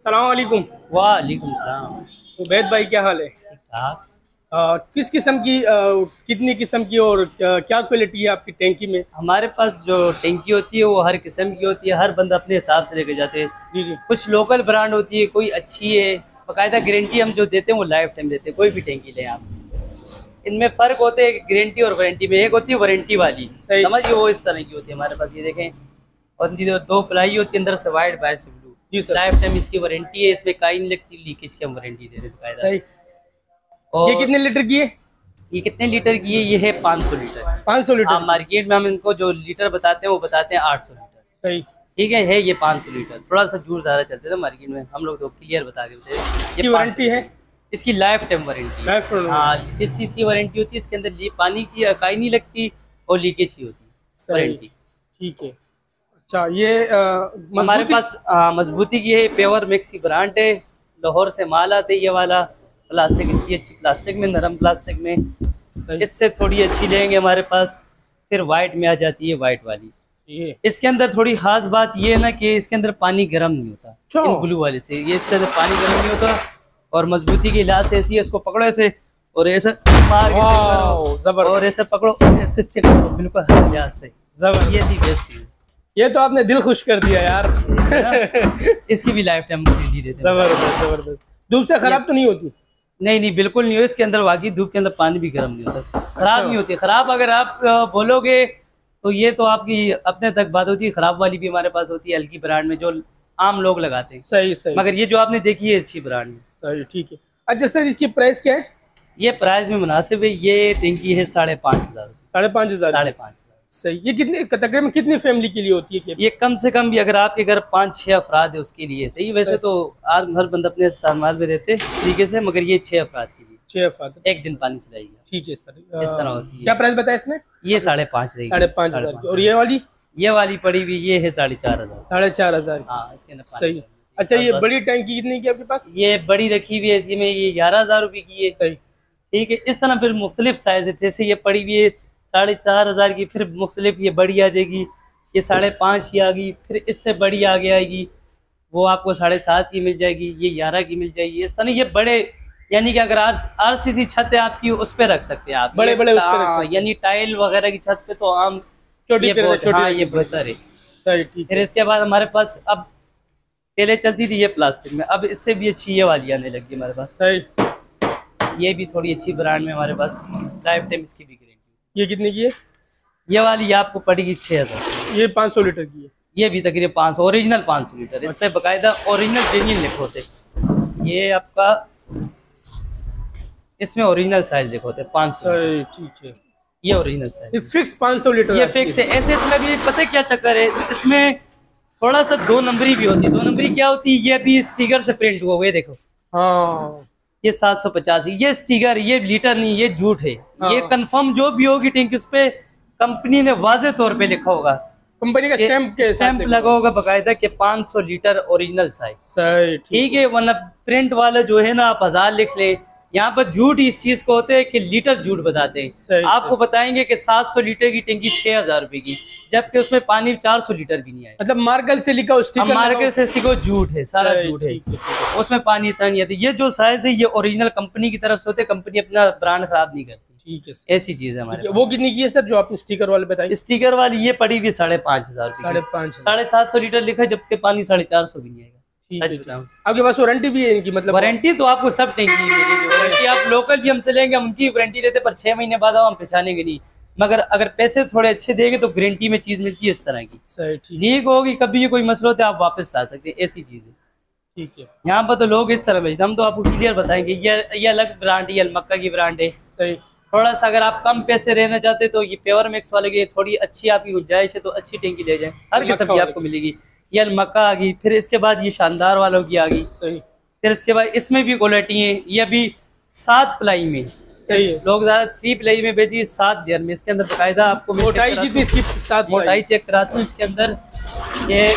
सलामकुम वालेकुम सलाम। उबैद भाई क्या हाल है? आ, किस किस्म की आ, कितनी किस्म की और क्या, क्वालिटी है आपकी टैंकी में? हमारे पास जो टैंकी होती है वो हर किस्म की होती है हर बंदा अपने हिसाब से लेके जाते हैं। जी जी। कुछ लोकल ब्रांड होती है कोई अच्छी है बाकायदा गारंटी हम जो देते हैं वो लाइफ टाइम देते हैं कोई भी टैंकी लें आप। इनमें फ़र्क होते हैं गारंटी और वारंटी में एक होती है वारंटी वाली। समझिए वो इस तरह की होती है हमारे पास ये देखें। और दो प्लाई होती है अंदर से वाइट बाहर से ब्लू। लाइफ टाइम इसकी वारंटी है इसमें काई लीकेज की हम वारंटी दे रहे हैं और ये कितने लीटर की है? ये कितने लीटर की है? ये है 500 लीटर। की पाँच सौ हाँ लीटर मार्केट में हम इनको जो लीटर बताते हैं वो बताते हैं 800 लीटर। सही। ठीक है है ये 500 लीटर। थोड़ा सा जूर ज़्यादा चलते थे मार्केट में। हम लोग तो क्लियर बता ये वारंटी है? इसकी लाइफ टाइम वारंटी हाँ। इस चीज़ की वारंटी होती है इसके अंदर पानी की अकाई नहीं लगती और लीकेज की होती है। वारंटी ठीक है। अच्छा ये हमारे पास मजबूती की है प्योर मिक्स की ब्रांड है। लाहौर से माल आते ये वाला। प्लास्टिक इसकी अच्छी प्लास्टिक में नरम प्लास्टिक में। इससे थोड़ी अच्छी लेंगे हमारे पास। फिर वाइट में आ जाती है वाइट वाली। ये। इसके अंदर थोड़ी खास बात ये है ना कि इसके अंदर पानी गर्म नहीं होता। अच्छा। इन ग्लू वाले से। ये इससे पानी गर्म नहीं होता और मजबूती के लिहाज से ऐसी है इसको पकड़ो ऐसे और ऐसे मार के। और ऐसे पकड़ो ऐसे बिल्कुल हर लिहाज से। ज़बरदस्त। ये थी बेस्ट चीज़। ये तो आपने दिल खुश कर दिया यार। इसकी भी लाइफ टाइम गारंटी देते हैं। ज़बरदस्त ज़बरदस्त। धूप से खराब तो नहीं होती? नहीं नहीं बिल्कुल नहीं हो। इसके अंदर वाकई धूप के अंदर पानी भी गर्म नहीं होता। खराब नहीं होती। खराब अगर आप बोलोगे तो ये तो आपकी अपने तक बात होती है। खराब वाली भी हमारे पास होती है हल्की ब्रांड में जो आम लोग लगाते हैं। सही सही। मगर ये जो आपने देखी है अच्छी ब्रांड में सही ठीक है। अच्छा सर इसकी प्राइस क्या है? ये प्राइस में मुनासिब है। ये टेंकी है साढ़े पाँच हज़ार। साढ़े पाँच हज़ार। साढ़े पाँच। सही। ये कितने तकरीबन कितनी फैमिली के लिए होती है ये कम से कम भी अगर आपके घर पाँच छह अफराद है उसके लिए सही। वैसे तो आज हर बंदा अपने सामान में रहते हैं तरीके से मगर ये छह अफराद के लिए। छह फादर एक दिन पानी चलाएगी ठीक है सर। इस तरह होती है। क्या प्राइस बताया इसने? ये साढ़े पाँच साढ़े पाँच हज़ार और ये वाली? ये वाली पड़ी हुई ये है साढ़े चार हज़ार। साढ़े चार हज़ार हाँ सही। अच्छा ये बड़ी टैंकी कितनी की आपके पास? ये बड़ी रखी हुई है इसकी में ये ग्यारह हज़ार रुपये की है। सही। ठीक है इस तरह फिर मुख्तलिफ़ साइज़ है। जैसे ये पड़ी हुई है साढ़े चार हज़ार की फिर मुख्तलिफ़ ये बड़ी आ जाएगी ये साढ़े पाँच की आ गई फिर इससे बड़ी आगे आएगी वो आपको साढ़े सात की मिल जाएगी ये ग्यारह की मिल जाएगी इस तरह ये बड़े यानी कि अगर आर सी सी छत है आपकी उस पर रख सकते हैं आप। बड़े- बड़े उस पे रख हाँ। यानी टाइल वगैरह की छत पे तो आम छोटी हाँ, ये बेहतर है। फिर इसके बाद हमारे पास अब पहले चलती थी ये प्लास्टिक में अब इससे भी अच्छी ये वाली आने लगी हमारे पास। ये भी थोड़ी अच्छी ब्रांड में हमारे पास लाइफ टाइम इसकी गारंटी ये कितने की है? ये वाली आपको पड़ेगी छः हज़ार। ये पाँच सौ लीटर की है। ये भी तकरीबन पाँच सौ ओरिजिनल पाँच सौ लीटर। इस पे बाकायदा ओरिजिनल जेन्यन लिखे होते ये आपका इसमें ओरिजिनल साइज़ लिखे होते पाँच सौ। ठीक है। ये ओरिजिनल साइज़ ये फिक्स पाँच सौ लीटर ये फिक्स है। ऐसे इसमें भी पता क्या चक्कर है? इसमें थोड़ा सा दो नंबरी भी होती। है दो नंबरी क्या होती? है ये भी स्टिकर से प्रिंट हुआ हुआ है देखो। हाँ। ये सात सौ पचास ये स्टिकर ये लीटर नहीं ये झूठ है। हाँ। ये कंफर्म जो भी होगी टैंक उस पर कंपनी ने वाजे तौर पे लिखा होगा। कंपनी का स्टैम्प के स्टैंप लगा होगा बकायदा कि 500 लीटर ओरिजिनल साइज़ ठीक है। वरना प्रिंट वाला जो है ना आप हज़ार लिख ले। यहाँ पर झूठ इस चीज़ को होते हैं कि लीटर झूठ बताते हैं। आपको बताएँगे कि 700 लीटर की टैंकी छह हज़ार रुपए की जबकि उसमें पानी 400 लीटर भी नहीं आया मतलब मार्कल से लिखा हो स्टिकर मार्केट से स्टिको झूठ है सारा झूठ है। उसमें पानी इतना नहीं आता। ये जो साइज़ है ये ओरिजिनल कंपनी की तरफ़ से होते कंपनी अपना ब्रांड खराब नहीं करती। ठीक है ऐसी चीज़ है हमारे वो कितनी की है सर जो आपने स्टिकर वाले बताई? पास। स्टिकर वाली ये पड़ी हुई साढ़े पाँच हज़ार साढ़े। पाँच। साढ़े सात सौ लीटर लिखा जबकि पानी साढ़े चार सौ भी नहीं आएगा। ठीक है। आपके पास वारंटी भी है इनकी मतलब वारंटी तो आपको सब टैंकी वारंटी आप लोकल भी हमसे लेंगे हम उनकी वारंटी देते पर छह महीने बाद हम पहचानेंगे नहीं। मगर अगर पैसे थोड़े अच्छे देंगे तो गारंटी में चीज़ मिलती है इस तरह की। सही ठीक होगी कभी भी कोई मसला होता है आप वापस ला सकते हैं ऐसी चीज़ है। ठीक है। यहाँ पर तो लोग इस तरह भेजते हम तो आपको क्लियर बताएँगे ये ये अलग ब्रांड है ये अलमक्का की ब्रांड है। सही। थोड़ा सा अगर आप कम पैसे रहना चाहते तो ये प्योर मिक्स वाले की थोड़ी अच्छी आपकी गुंजाइश है तो अच्छी टेंकी ले जाए। हर किस्म की आपको मिलेगी। ये अलमक्का आ गई फिर इसके बाद ये शानदार वालों की आ गई। सही। फिर इसके बाद इसमें भी क्वालिटी है ये भी सात प्लाई में। सही है। लोग ज़्यादा थ्री प्लाई में बेची सात देर में इसके अंदर बकायदा आपको मोटाई जितनी इसकी हूँ। मोटाई चेक कराता हूँ इसके अंदर। ये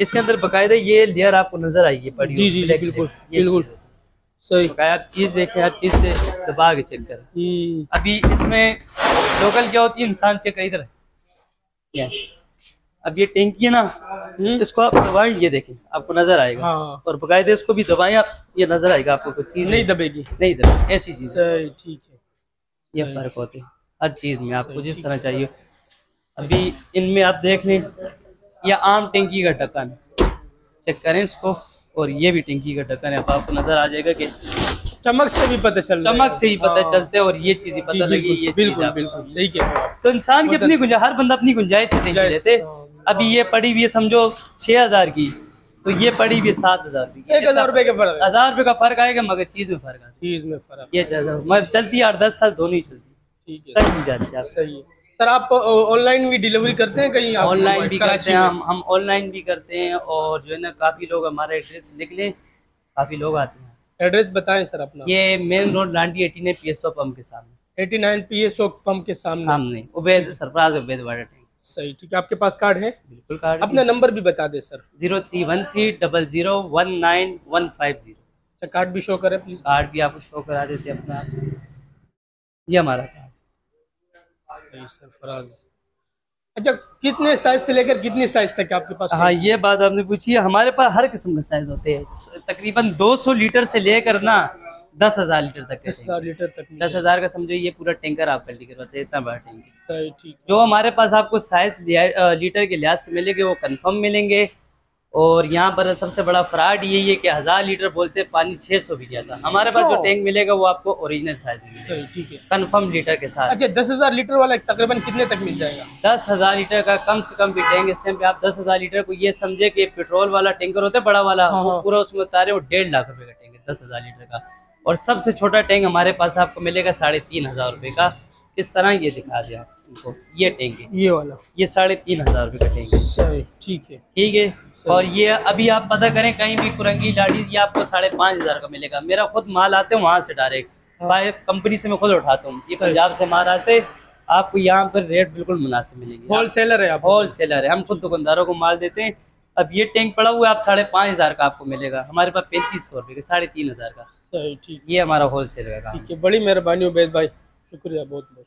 इसके अंदर बकायदा ये लेयर आपको नज़र आएगी पड़ी जी, जी, बिल्कुल। बिल्कुल। सही। बकाया आप चीज़ देखें हर चीज़ से दबा के चेक करें। हम्म, अभी इसमें लोकल क्या होती है? इंसान चेक इधर है। अब ये टैंकी है ना हम्म, इसको आप दबाएँ ये देखें आपको नज़र आएगा। हाँ। और बकायदे इसको भी दबाएँ आप ये नज़र आएगा आपको कुछ चीज़। नहीं दबेगी। नहीं दबाएँ ऐसी चीज़। ठीक है। ये फ़र्क होते हैं हर चीज़ में आपको जिस तरह चाहिए। अभी इनमें आप देख लें यह आम टैंकी का ढक्कन चेक करें इसको और ये भी टैंकी का ढक्कन है। अब आपको नज़र आ जाएगा कि चमक से भी पता चल चमक से ही पता हाँ, चलता है और ये चीज़ें जी, पता लगी ये बिल्कुल बिल्कुल सही कह हो। तो इंसान की अपनी गुंजाइश हर बंदा अपनी गुंजाइश से टैंकी लेते हाँ। अभी ये पड़ी हुई है समझो छह हज़ार की। तो ये पड़ी हुई है सात हज़ार की। एक हज़ार रुपए का फ़र्क हज़ार रुपए का फ़र्क आएगा मगर चीज़ में फ़र्क आता चीज़ में फ़र्क ये मगर चलती है आठ दस साल दोनों ही। चलती ठीक है। कहीं जाती आप सही है। सर आप ऑनलाइन भी डिलीवरी करते हैं कहीं? ऑनलाइन भी करते हैं हम हम ऑनलाइन भी करते हैं और जो है ना काफ़ी लोग हमारा एड्रेस लिख लें काफ़ी लोग आते हैं। एड्रेस बताएँ सर अपना। ये मेन रोड लांडी एटीन है पी एस ओ पंप के सामने। 89 पीएसओ पंप के सामने। सामने उबैद सरफराज उबैद टैंक सही ठीक है। आपके पास कार्ड है? बिल्कुल कार्ड अपना नंबर भी बता दे sir zero three one three double zero one nine one five zero. अच्छा कार्ड भी शो करें प्लीज़ कार्ड भी आपको शो करा देते अपना। ये हमारा कार्ड सही सर फराज। अच्छा कितने साइज़ से लेकर कितनी साइज़ तक आपके पास हाँ ये बात आपने पूछी है। हमारे पास हर किस्म के साइज़ होते हैं। तकरीबन 200 लीटर से लेकर ना दस हज़ार लीटर तक दस हज़ार लीटर तक दस हज़ार का समझो ये पूरा टैंकर आपका लीटर बस इतना बड़ा टैंकर जो हमारे पास आपको साइज़ लीटर के लिहाज से मिलेंगे वो कंफर्म मिलेंगे। और यहाँ पर सबसे बड़ा फ्रॉड यही है कि हज़ार लीटर बोलते पानी 600 भी गया था। हमारे पास जो अच्छा। टैंक मिलेगा वो आपको ओरिजिनल साइज़ ठीक है। कंफर्म लीटर के साथ। अच्छा दस हज़ार लीटर वाला तकरीबन कितने तक मिल जाएगा? दस हज़ार लीटर का कम से कम भी टैंक इस टाइम पे आप दस हज़ार लीटर को ये समझे कि पेट्रोल वाला टैंकर होता है बड़ा वाला हाँ, हाँ। पूरा उसमें उतारे वो डेढ़ लाख रुपए का टैंक है दस हज़ार लीटर का। और सबसे छोटा टैंक हमारे पास आपको मिलेगा साढ़े तीन हज़ार रुपए का। किस तरह ये दिखा दिया आपको? ये टैंक है। ये वाला। ये साढ़े तीन हज़ार रुपए का टैंक है। ठीक है। ठीक है? और ये अभी आप पता करें कहीं भी कुरंगी लाड़ी ये आपको साढ़े पाँच हज़ार का मिलेगा। मेरा खुद माल आते हैं वहाँ से डायरेक्ट बाय कंपनी से मैं खुद उठाता हूँ। ये पंजाब से माल आते हैं, आपको यहाँ पर रेट बिल्कुल मुनासिब मिलेंगे। होलसेलर है आप। होल सेलर है। हम खुद दुकानदारों को माल देते हैं। अब ये टैंक पड़ा हुआ है आप साढ़े पाँच हज़ार का आपको मिलेगा। हमारे पास पैंतीस सौ रुपये का साढ़े तीन हज़ार का। सही ठीक ये हमारा होल सेल का काम। ठीक है बड़ी मेहरबानी उबैद भाई शुक्रिया बहुत बहुत